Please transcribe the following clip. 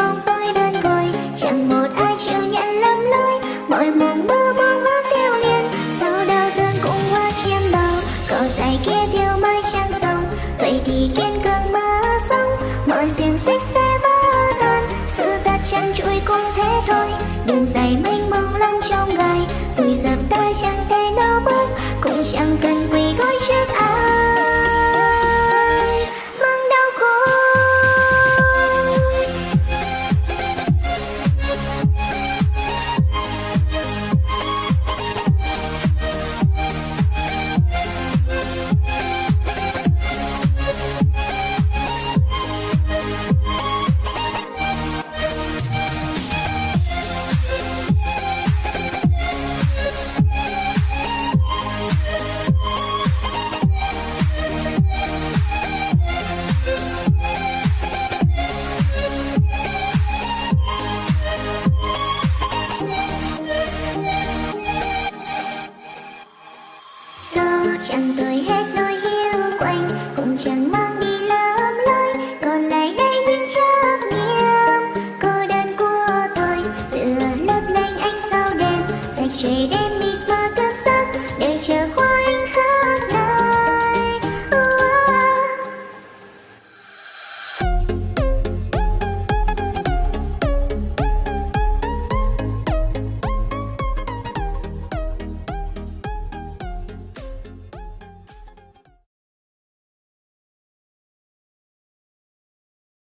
mong tôi đơn côi. Chẳng một ai chịu nhận lầm lỗi. Mọi mộng mơ mong ước tiêu liền. Sau đau thương cũng hoa chiêm bao. Cỏ dài kia theo mai trăng sông. Vậy thì kiên cường mơ sống. Mọi xiềng xích sẽ vỡ tan. Sự thật chân trụi cũng thế thôi. Đường dài mênh mông lắm trong gai. Tuổi dập ta chẳng thể nào bước. Cũng chẳng cần quỳ gối trước ai. Chẳng tôi hết nỗi hiu quạnh Cũng chẳng mang đi lắm lối. Còn lại đây những chấp niệm Cô đơn của tôi. Tựa lấp lánh ánh sao đêm Sạch trời đêm